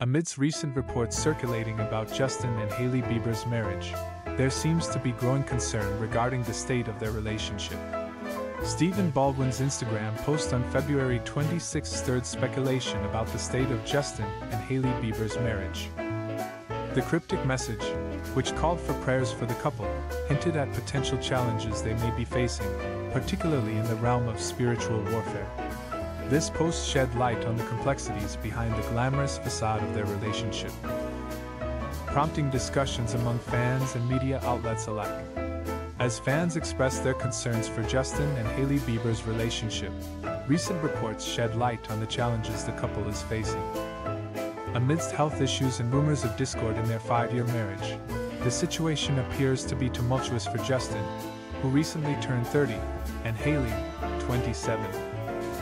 Amidst recent reports circulating about Justin and Hailey Bieber's marriage, there seems to be growing concern regarding the state of their relationship. Stephen Baldwin's Instagram post on February 26 stirred speculation about the state of Justin and Hailey Bieber's marriage. The cryptic message, which called for prayers for the couple, hinted at potential challenges they may be facing, particularly in the realm of spiritual warfare. This post shed light on the complexities behind the glamorous facade of their relationship, prompting discussions among fans and media outlets alike. As fans expressed their concerns for Justin and Hailey Bieber's relationship, recent reports shed light on the challenges the couple is facing. Amidst health issues and rumors of discord in their five year marriage, the situation appears to be tumultuous for Justin, who recently turned 30, and Hailey, 27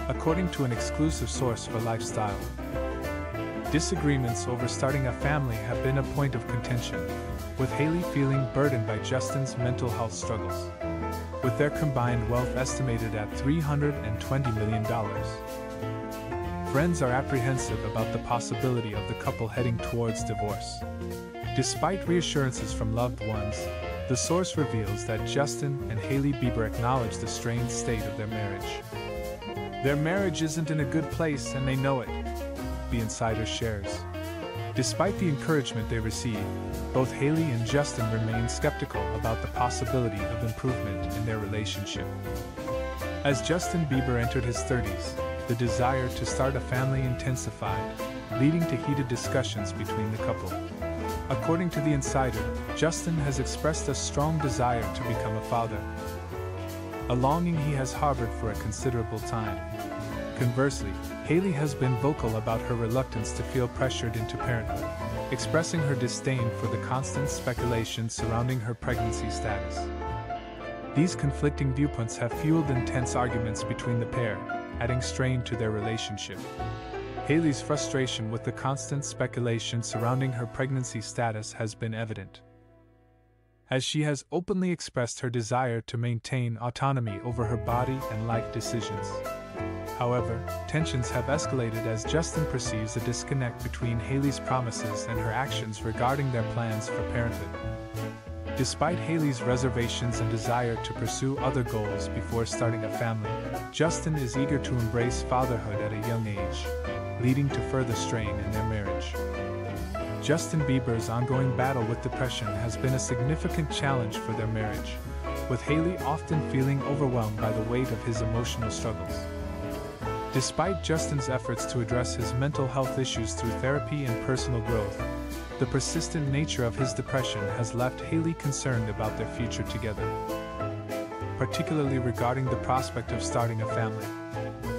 according to an exclusive source for Lifestyle. Disagreements over starting a family have been a point of contention, with Hailey feeling burdened by Justin's mental health struggles. With their combined wealth estimated at $320 million, friends are apprehensive about the possibility of the couple heading towards divorce. Despite reassurances from loved ones, the source reveals that Justin and Hailey Bieber acknowledge the strained state of their marriage. Their marriage isn't in a good place and they know it, the insider shares. Despite the encouragement they receive, both Hailey and Justin remain skeptical about the possibility of improvement in their relationship. As Justin Bieber entered his 30s, the desire to start a family intensified, leading to heated discussions between the couple. According to the insider, Justin has expressed a strong desire to become a father, a longing he has harbored for a considerable time. Conversely, Hailey has been vocal about her reluctance to feel pressured into parenthood, expressing her disdain for the constant speculation surrounding her pregnancy status. These conflicting viewpoints have fueled intense arguments between the pair, adding strain to their relationship. Hailey's frustration with the constant speculation surrounding her pregnancy status has been evident as she has openly expressed her desire to maintain autonomy over her body and life decisions. However, tensions have escalated as Justin perceives a disconnect between Hailey's promises and her actions regarding their plans for parenthood. Despite Hailey's reservations and desire to pursue other goals before starting a family, Justin is eager to embrace fatherhood at a young age, leading to further strain in their marriage. Justin Bieber's ongoing battle with depression has been a significant challenge for their marriage, with Hailey often feeling overwhelmed by the weight of his emotional struggles. Despite Justin's efforts to address his mental health issues through therapy and personal growth, the persistent nature of his depression has left Hailey concerned about their future together, particularly regarding the prospect of starting a family.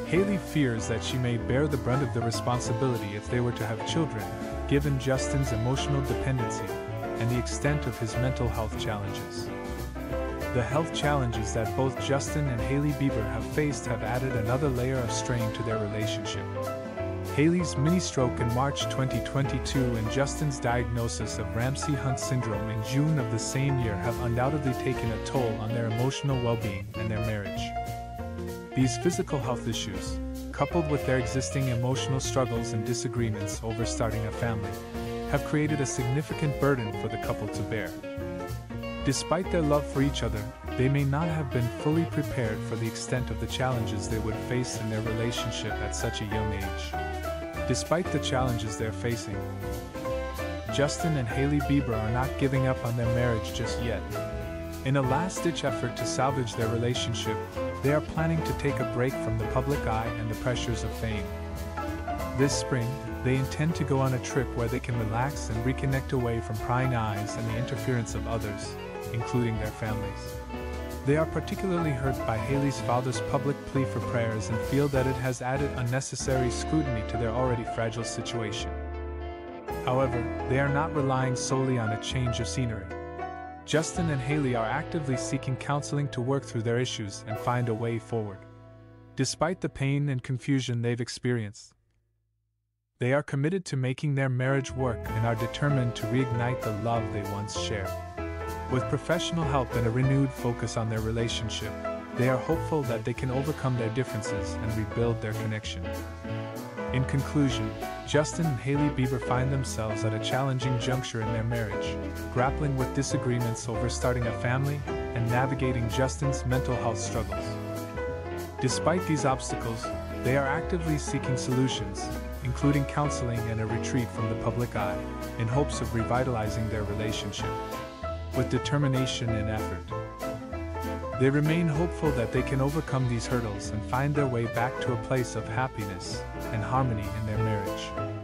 Hailey fears that she may bear the brunt of the responsibility if they were to have children, given Justin's emotional dependency and the extent of his mental health challenges. The health challenges that both Justin and Hailey Bieber have faced have added another layer of strain to their relationship. Hailey's mini stroke in March 2022 and Justin's diagnosis of Ramsay Hunt syndrome in June of the same year have undoubtedly taken a toll on their emotional well being and their marriage. These physical health issues, coupled with their existing emotional struggles and disagreements over starting a family, have created a significant burden for the couple to bear. Despite their love for each other, they may not have been fully prepared for the extent of the challenges they would face in their relationship at such a young age. Despite the challenges they're facing, Justin and Hailey Bieber are not giving up on their marriage just yet. In a last ditch effort to salvage their relationship, they are planning to take a break from the public eye and the pressures of fame. This spring, they intend to go on a trip where they can relax and reconnect away from prying eyes and the interference of others, including their families. They are particularly hurt by Hailey's father's public plea for prayers and feel that it has added unnecessary scrutiny to their already fragile situation. However, they are not relying solely on a change of scenery. Justin and Hailey are actively seeking counseling to work through their issues and find a way forward. Despite the pain and confusion they've experienced, they are committed to making their marriage work and are determined to reignite the love they once shared. With professional help and a renewed focus on their relationship, they are hopeful that they can overcome their differences and rebuild their connection. In conclusion, Justin and Hailey Bieber find themselves at a challenging juncture in their marriage, grappling with disagreements over starting a family and navigating Justin's mental health struggles. Despite these obstacles, they are actively seeking solutions, including counseling and a retreat from the public eye, in hopes of revitalizing their relationship. With determination and effort, they remain hopeful that they can overcome these hurdles and find their way back to a place of happiness and harmony in their marriage.